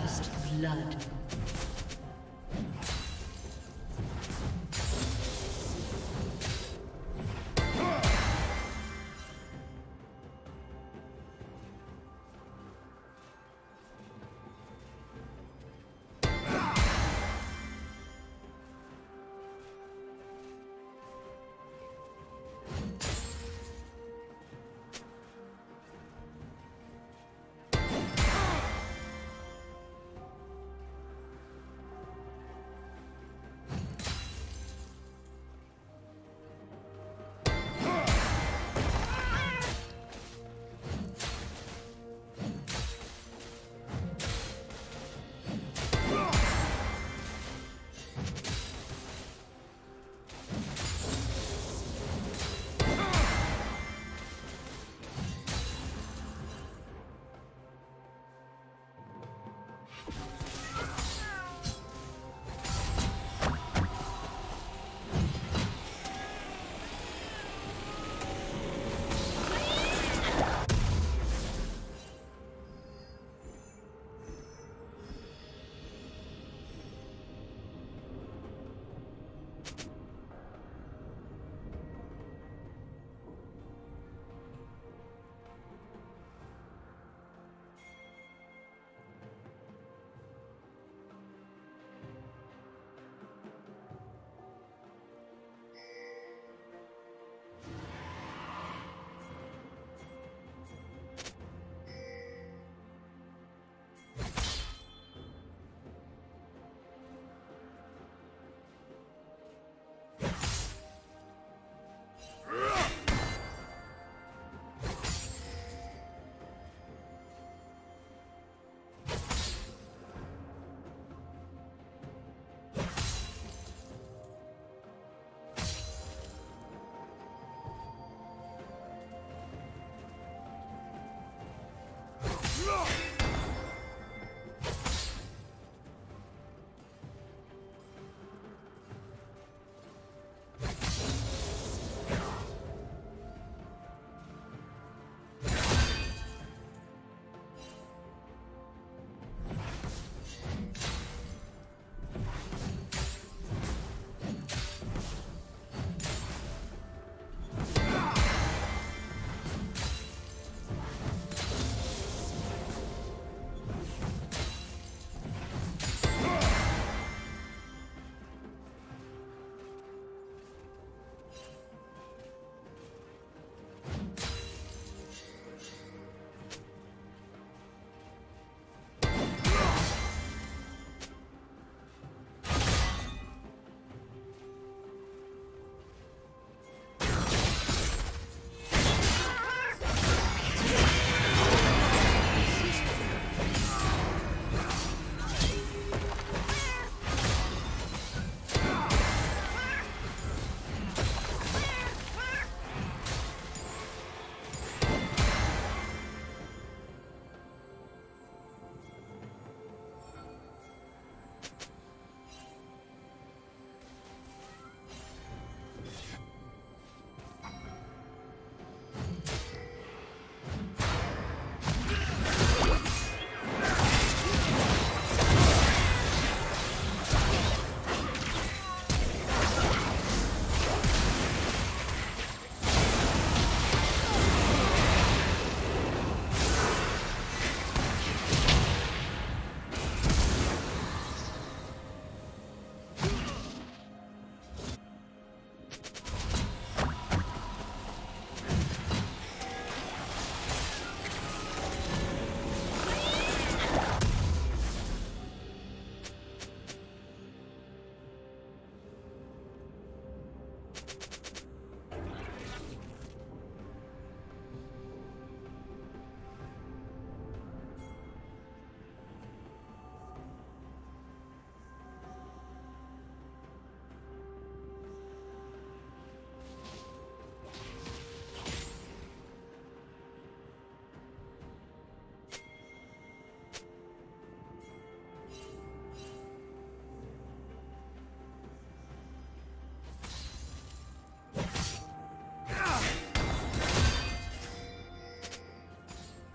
First blood.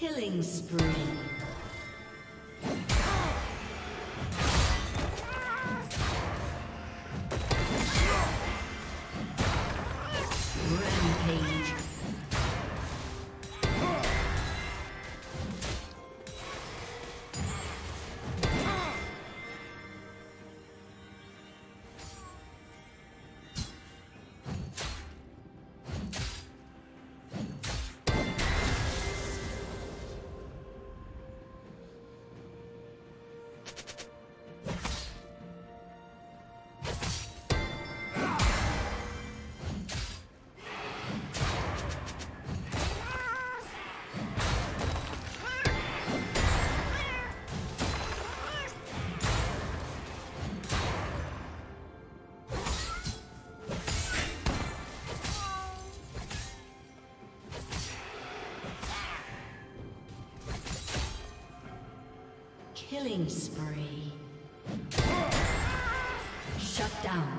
Killing spree. Killing spree. Shut down.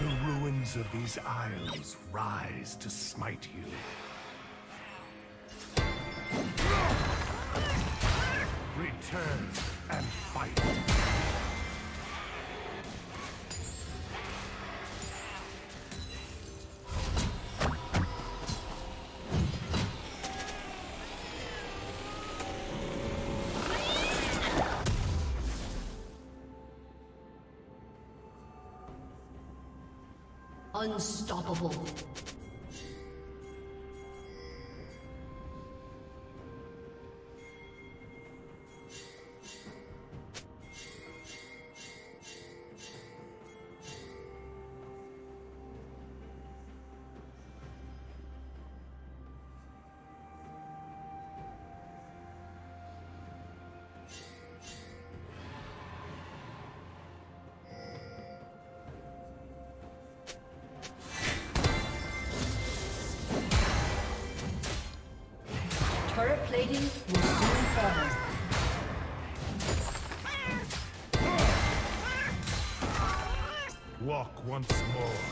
The ruins of these isles rise to smite you. Return and fight. Unstoppable. will. Walk once more.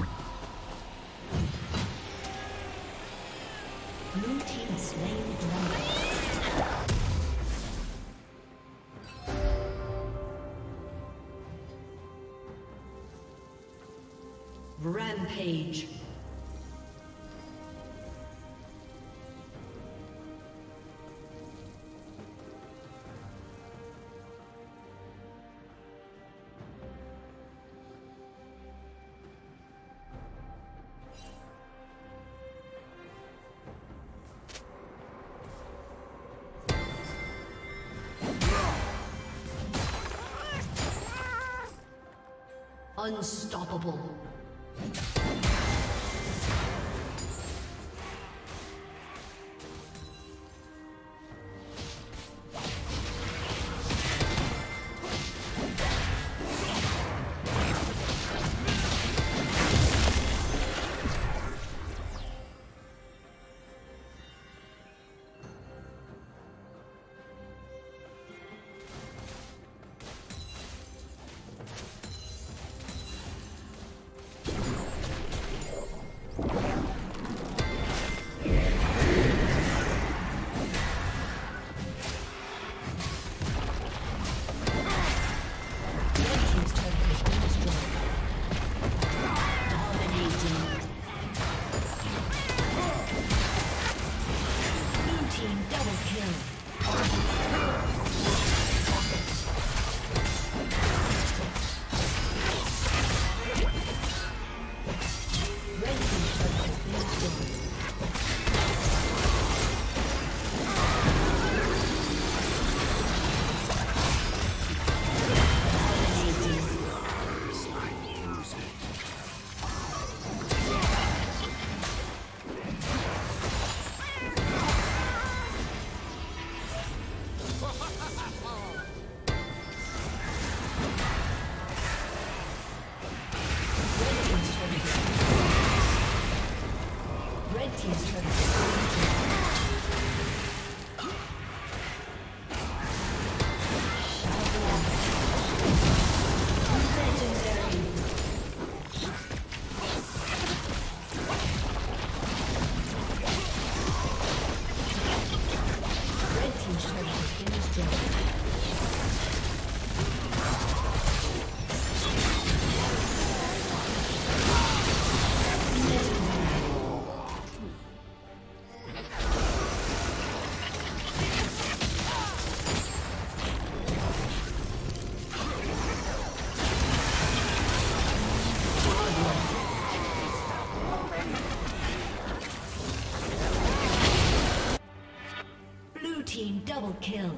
Rampage. Unstoppable. Red Team's. Kill.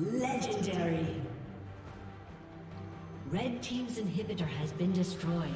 Legendary. Red Team's inhibitor has been destroyed.